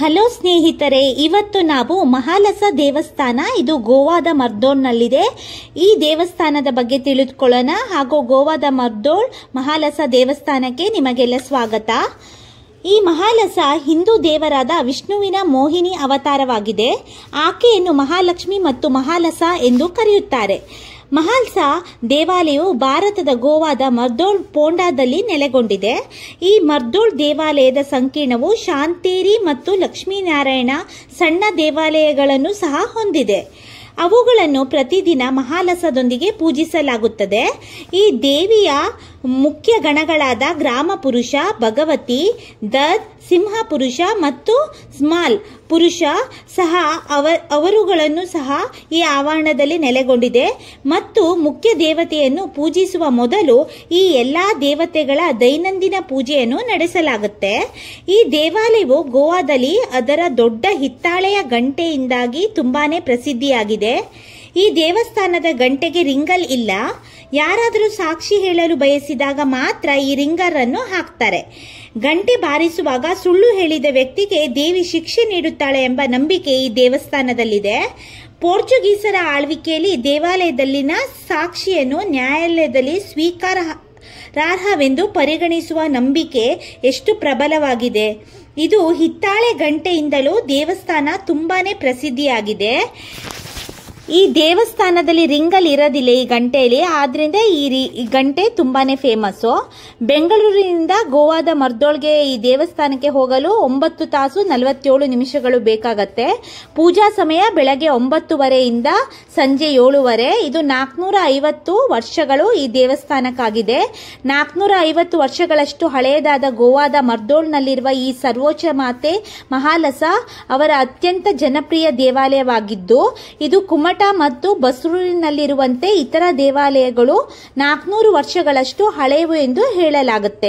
Hello ಸ್ನೇಹಿತರೆ, ಇವತ್ತು ನಾವು ಮಹಾಲಸ ದೇವಸ್ಥಾನ, ಇದು ಗೋವಾದ ಮರ್ದೋಳ್ನಲ್ಲಿದೆ ಈ ದೇವಸ್ಥಾನದ ಬಗ್ಗೆ ತಿಳಿದುಕೊಳ್ಳೋಣ. ಹಾಗೂ ಗೋವಾದ ಮರ್ದೋಳ್ ಮಹಾಲಸ ದೇವಸ್ಥಾನಕ್ಕೆ ನಿಮಗೆಲ್ಲ ಸ್ವಾಗತ. ಈ ಮಹಾಲಸ ಹಿಂದೂ ದೇವರಾದ ವಿಷ್ಣುವಿನ ಮೋಹಿನಿ ಅವತಾರವಾಗಿದೆ. ಆಕೆಯನ್ನು ಮಹಾಲಕ್ಷ್ಮಿ ಮತ್ತು ಮಹಾಲಸ ಎಂದು ಕರೆಯುತ್ತಾರೆ. ಮಹಾಲ್ಸ ದೇವಾಲಯವು ಭಾರತದ ಗೋವಾದ ಮರ್ದೋಳ್ ಪೋಂಡಾದಲ್ಲಿ ನೆಲೆಗೊಂಡಿದೆ. ಈ ಮರ್ದೋಳ್ ದೇವಾಲಯದ ಸಂಕೀರ್ಣವು ಶಾಂತೇರಿ ಮತ್ತು ಲಕ್ಷ್ಮೀನಾರಾಯಣ ಸಣ್ಣ ದೇವಾಲಯಗಳನ್ನು ಸಹ ಹೊಂದಿದೆ. ಅವುಗಳನ್ನು ಪ್ರತಿದಿನ ಮಹಾಲಸದೊಂದಿಗೆ ಪೂಜಿಸಲಾಗುತ್ತದೆ. ಈ ದೇವಿಯ ಮುಖ್ಯ ಗಣಗಳಾದ ಗ್ರಾಮ ಪುರುಷ, ಭಗವತಿ, ದತ್, ಸಿಂಹ ಪುರುಷ ಮತ್ತು ಸ್ಮಾಲ್ ಪುರುಷ ಸಹ ಅವ, ಅವರುಗಳನ್ನು ಸಹ ಈ ಆವರಣದಲ್ಲಿ ನೆಲೆಗೊಂಡಿದೆ. ಮತ್ತು ಮುಖ್ಯ ದೇವತೆಯನ್ನು ಪೂಜಿಸುವ ಮೊದಲು ಈ ಎಲ್ಲ ದೇವತೆಗಳ ದೈನಂದಿನ ಪೂಜೆಯನ್ನು ನಡೆಸಲಾಗುತ್ತೆ. ಈ ದೇವಾಲಯವು ಗೋವಾದಲ್ಲಿ ಅದರ ದೊಡ್ಡ ಹಿತ್ತಾಳೆಯ ಗಂಟೆಯಿಂದಾಗಿ ತುಂಬಾನೇ ಪ್ರಸಿದ್ಧಿಯಾಗಿದೆ. ಈ ದೇವಸ್ಥಾನದ ಗಂಟೆಗೆ ರಿಂಗಲ್ ಇಲ್ಲ. ಯಾರಾದರೂ ಸಾಕ್ಷಿ ಹೇಳಲು ಬಯಸಿದಾಗ ಮಾತ್ರ ಈ ರಿಂಗರ್ ಅನ್ನು ಹಾಕ್ತಾರೆ. ಗಂಟೆ ಬಾರಿಸುವಾಗ ಸುಳ್ಳು ಹೇಳಿದ ವ್ಯಕ್ತಿಗೆ ದೇವಿ ಶಿಕ್ಷೆ ನೀಡುತ್ತಾಳೆ ಎಂಬ ನಂಬಿಕೆ ಈ ದೇವಸ್ಥಾನದಲ್ಲಿದೆ. ಪೋರ್ಚುಗೀಸರ ಆಳ್ವಿಕೆಯಲ್ಲಿ ದೇವಾಲಯದಲ್ಲಿನ ಸಾಕ್ಷಿಯನ್ನು ನ್ಯಾಯಾಲಯದಲ್ಲಿ ಸ್ವೀಕಾರಾರ್ಹವೆಂದು ಪರಿಗಣಿಸುವ ನಂಬಿಕೆ ಎಷ್ಟು ಪ್ರಬಲವಾಗಿದೆ. ಇದು ಹಿತ್ತಾಳೆ ಗಂಟೆಯಿಂದಲೂ ದೇವಸ್ಥಾನ ತುಂಬಾನೇ ಪ್ರಸಿದ್ಧಿಯಾಗಿದೆ. ಈ ದೇವಸ್ಥಾನದಲ್ಲಿ ರಿಂಗಲ್ ಇರೋದಿಲ್ಲ ಈ ಗಂಟೆಯಲ್ಲಿ. ಆದ್ರಿಂದ ಈ ರಿ- ಈ ಗಂಟೆ ತುಂಬಾನೇ ಫೇಮಸ್ಸು ಬೆಂಗಳೂರಿನಿಂದ ಗೋವಾದ ಮರ್ದೋಳ್ಗೆ ಈ ದೇವಸ್ಥಾನಕ್ಕೆ ಹೋಗಲು ಒಂಬತ್ತು ತಾಸು ನಲವತ್ತೇಳು ನಿಮಿಷಗಳು ಬೇಕಾಗತ್ತೆ. ಪೂಜಾ ಸಮಯ ಬೆಳಗ್ಗೆ ಒಂಬತ್ತುವರೆಯಿಂದ ಸಂಜೆ ಏಳುವರೆ. ಇದು ನಾಲ್ಕುನೂರ ಐವತ್ತು ವರ್ಷಗಳು ಈ ದೇವಸ್ಥಾನಕ್ಕಾಗಿದೆ. ನಾಲ್ಕುನೂರ ಐವತ್ತು ವರ್ಷಗಳಷ್ಟು ಹಳೆಯದಾದ ಗೋವಾದ ಮರ್ದೋಳ್ನಲ್ಲಿರುವ ಈ ಸರ್ವೋಚ್ಚ ಮಾತೆ ಮಹಾಲಸ ಅವರ ಅತ್ಯಂತ ಜನಪ್ರಿಯ ದೇವಾಲಯವಾಗಿದ್ದು, ಇದು ಕುಮಟ ಮತ್ತು ಬಸ್ರೂರಿನಲ್ಲಿರುವಂತೆ ಇತರ ದೇವಾಲಯಗಳು ನಾಲ್ಕುನೂರು ವರ್ಷಗಳಷ್ಟು ಹಳೆಯವು ಎಂದು ಹೇಳಲಾಗುತ್ತೆ.